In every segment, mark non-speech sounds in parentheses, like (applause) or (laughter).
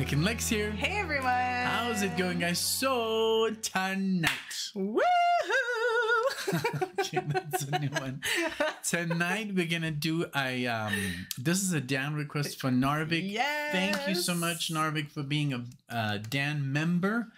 Nick and Lex here. Hey everyone! How's it going, guys? So tonight, Woohoo! (laughs) okay, that's a new one. (laughs) Tonight we're gonna do a. Um, this is a Dan request for Narvik. yes. Thank you so much, Narvik, for being a uh, Dan member.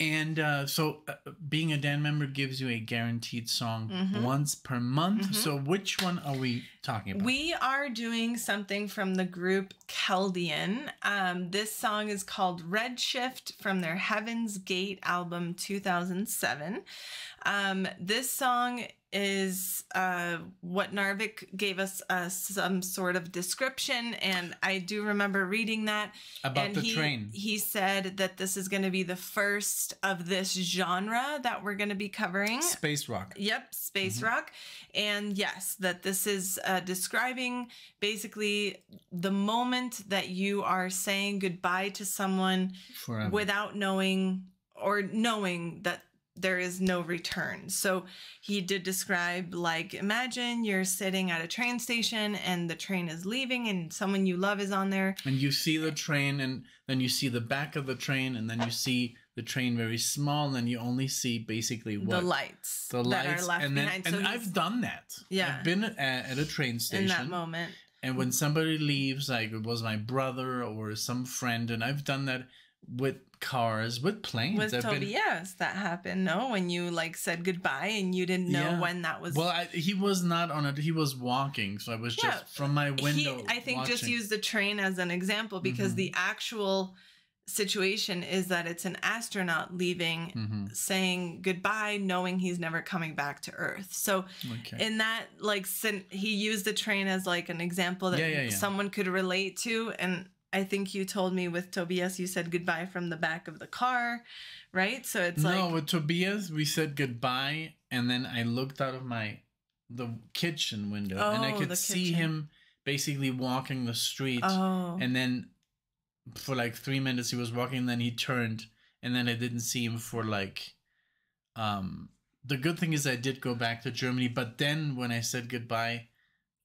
And uh, so, uh, being a Dan member gives you a guaranteed song Mhm. once per month. Mhm. So, which one are we talking about? We are doing something from the group Keldian. Um, this song is called Redshift from their Heaven's Gate album 2007. Um, this song is uh, what Narvik gave us uh, some sort of description, and I do remember reading that. about and the he, train. He said that this is going to be the first of this genre that we're going to be covering. Space rock. Yep, space Mhm. rock. And yes, that this is uh, describing basically the moment that you are saying goodbye to someone Forever. without knowing or knowing that there is no return. So he did describe like imagine you're sitting at a train station and the train is leaving and someone you love is on there. and you see the train and then you see the back of the train and then you see the train very small and then you only see basically what the lights the that lights are left and then behind. and so I've done that. Yeah. I've been at, at a train station in that moment. and when somebody leaves like it was my brother or some friend and I've done that with cars, with planes. with I've Toby, been yes, that happened. No, when you like said goodbye and you didn't know Yeah. when that was. Well, I, he was not on it. He was walking, so I was Yeah, just from my window. he, I think, just use the train as an example because Mhm. the actual situation is that it's an astronaut leaving, Mhm. saying goodbye, knowing he's never coming back to Earth. So Okay. in that, like, sin- he used the train as like an example that yeah. someone could relate to, and. I think you told me with Tobias, you said goodbye from the back of the car, right? So it's no, like No, with Tobias, we said goodbye, and then I looked out of my the kitchen window, and I Oh, could see him basically walking the street, oh, and then for like three minutes he was walking, and then he turned, and then I didn't see him for like, um. The good thing is I did go back to Germany, but then when I said goodbye,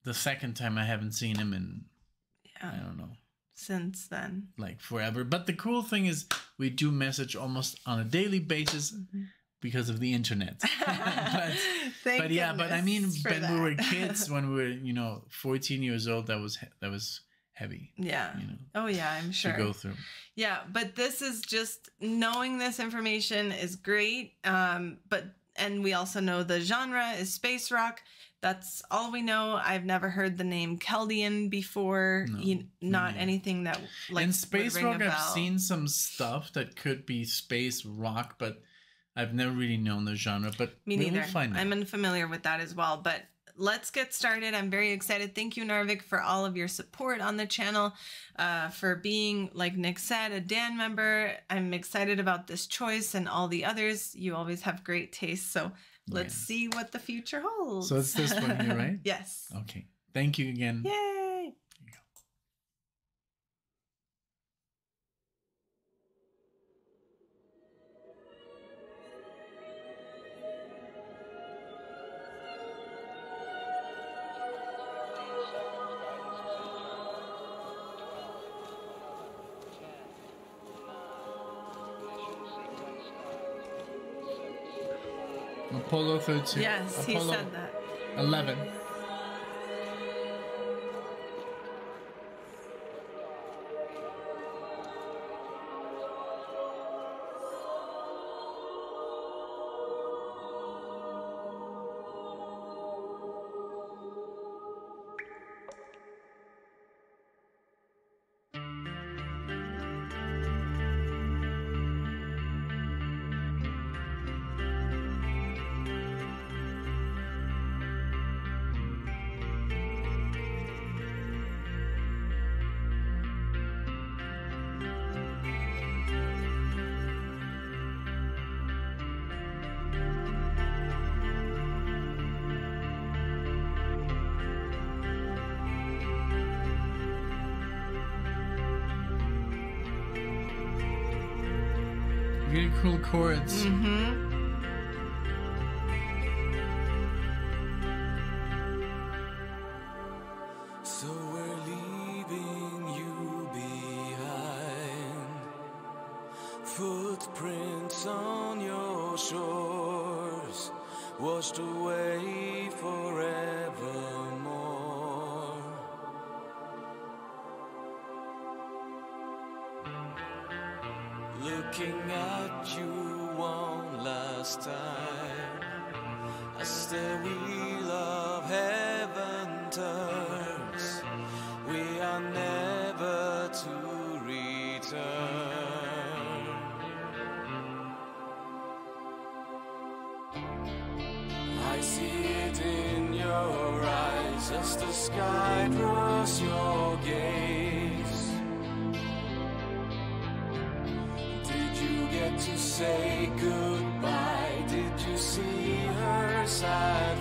the second time I haven't seen him in I don't know Since then. like forever. But the cool thing is we do message almost on a daily basis because of the internet. (laughs) (laughs) but, Thank but yeah, but I mean, when we were (laughs) kids, when we were you know 14 years old, that was that was heavy, yeah. you know, Oh yeah, I'm sure. to go through. Yeah, but this is just knowing this information is great. Um, but and we also know the genre is space rock. That's all we know. I've never heard the name Keldian before. No, you, not neither. anything that like In space rock, I've seen some stuff that could be space rock, but I've never really known the genre. But Me neither. I'm unfamiliar with that as well. But let's get started. I'm very excited. Thank you, Narvik, for all of your support on the channel, uh, for being, like Nick said, a Dan member. I'm excited about this choice and all the others. You always have great taste. So let's Yeah. see what the future holds. So it's this one here, right? (laughs) yes. Okay. Thank you again. Yay. Apollo 13. Yes, he said that. 11. Really cool chords. Mm-hmm. Looking at you one last time, as the wheel of heaven turns, we are never to return. I see it in your eyes as the sky draws your gaze. To say goodbye? Did you see her sad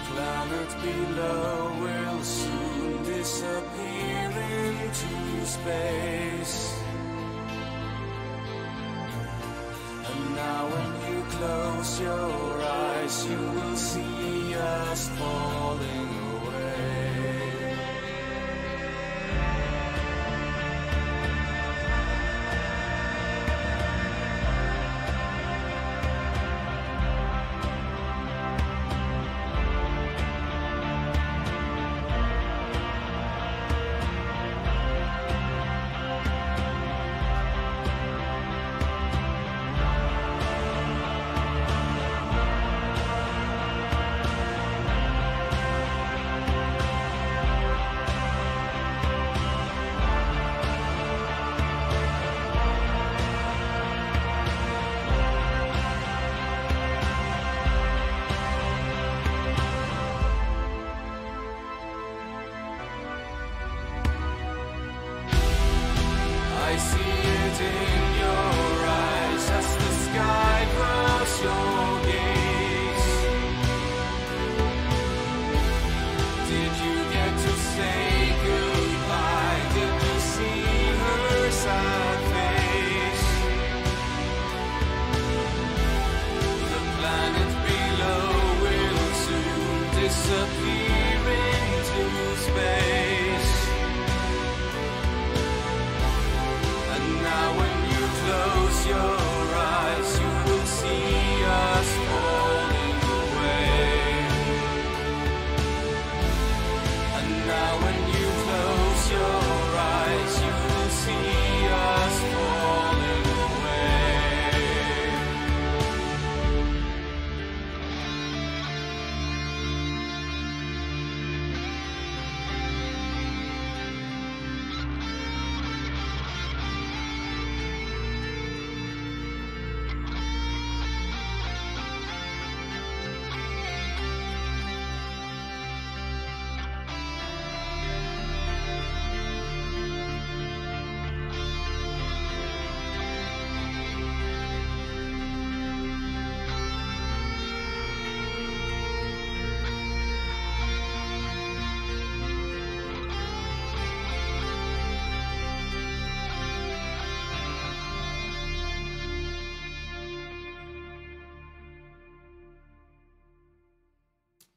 The planet below will soon disappear into space. And now when you close your eyes, you will see us falling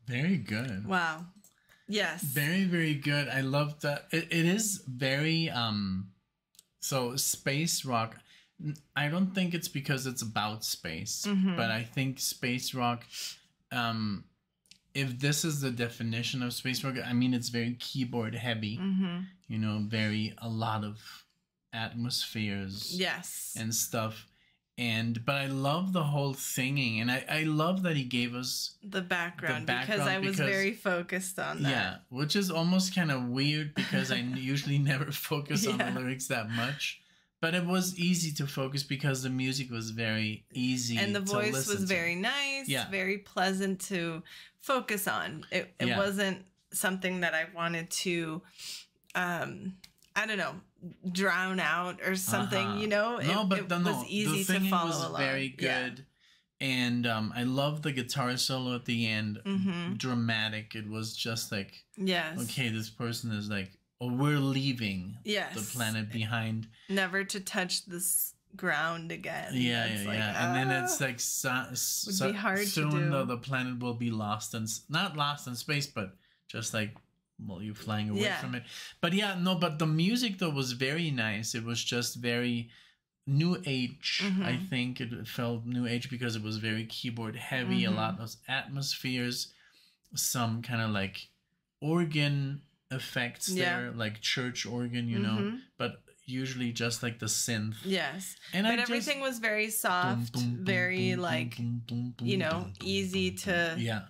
Very good. Wow. Yes. Very, very good. I love that. It, it is very um so space rock. I don't think it's because it's about space, Mhm. but I think space rock um if this is the definition of space rock, I mean it's very keyboard heavy, hmm you know, very a lot of atmospheres Yes. and stuff. And but I love the whole singing and I, I love that he gave us the background, because background I was because- very focused on that. Yeah, which is almost kind of weird because I (laughs) usually never focus on the lyrics that much. but it was easy to focus because the music was very easy and the voice was to. very nice, Yeah. very pleasant to focus on. It it Yeah. wasn't something that I wanted to um I don't know, drown out or something, Uh-huh. you know? no it, but it the, was easy the to follow was along. very good and um i love the guitar solo at the end hmm dramatic it was just like Yes. okay this person is like oh we're leaving Yes. the planet behind Never to touch this ground again. yeah It's yeah like, yeah and then it's ah. like so, so, be hard soon the, do. the planet will be lost and not lost in space but just like well you're flying away Yeah. from it but yeah no but the music though was very nice it was just very new age i Mhm. think it felt new age because it was very keyboard heavy Mhm. a lot of atmospheres some kind of like organ effects Yeah. there like church organ you know Mhm. but usually just like the synth Yes. and but I just- everything was very soft, Boom, boom, very boom, like you know, easy to- yeah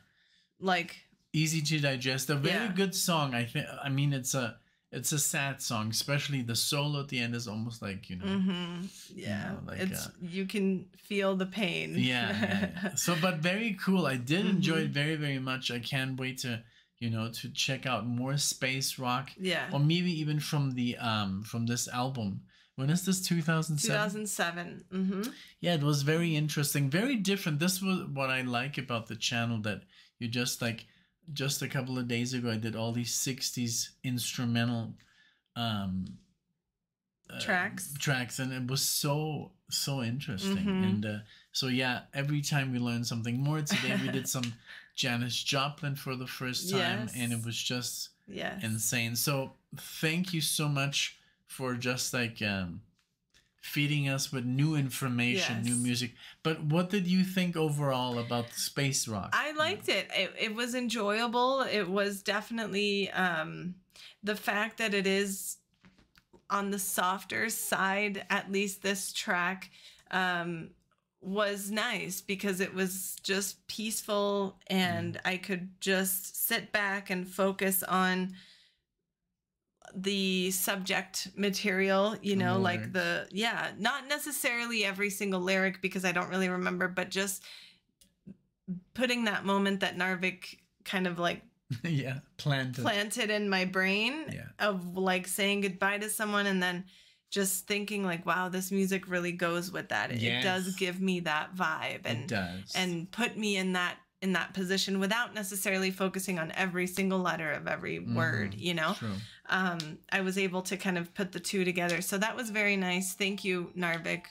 like easy to digest a very Yeah. good song i think i mean it's a it's a sad song especially the solo at the end is almost like you know hmm yeah. know, like, it's uh, you can feel the pain. yeah, yeah, yeah. (laughs) so but very cool i did enjoy Mhm. it very very much i can't wait to you know to check out more space rock yeah. or maybe even from the um from this album when is this 2007 2007. hmm yeah it was very interesting very different this was what i like about the channel that you just like just a couple of days ago i did all these 60s instrumental um uh, Tracks. tracks and it was so so interesting Mhm. and uh, so yeah every time we learn something more today we did (laughs) some janis joplin for the first time and it was just Yes. insane so thank you so much for just like um feeding us with new information new music but what did you think overall about space rock I liked it. it. It was enjoyable. It was definitely um, the fact that it is on the softer side, at least this track, um, was nice because it was just peaceful and I could just sit back and focus on the subject material, you know, like the, yeah, not necessarily every single lyric because I don't really remember, but just putting that moment that Narvik kind of like (laughs) yeah planted. planted in my brain yeah. of like saying goodbye to someone and then just thinking like wow this music really goes with that. It, it does give me that vibe and does. and put me in that in that position without necessarily focusing on every single letter of every word Mhm. you know True. um i was able to kind of put the two together so that was very nice thank you narvik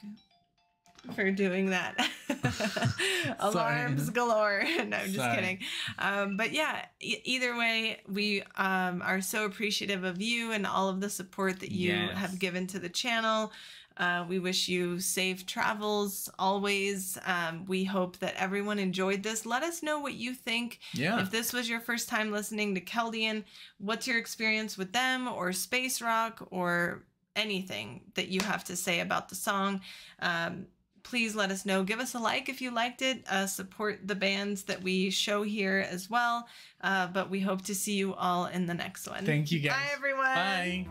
for doing that (laughs) (laughs) alarms galore (laughs) no i'm just Sorry. kidding um but yeah e- either way we um are so appreciative of you and all of the support that you Yes. have given to the channel uh, we wish you safe travels always. Um, we hope that everyone enjoyed this. Let us know what you think yeah if this was your first time listening to Keldian, what's your experience with them or space rock or anything that you have to say about the song? Um, please let us know. Give us a like if you liked it. Uh, support the bands that we show here as well. Uh, but we hope to see you all in the next one. thank you guys Bye, everyone. bye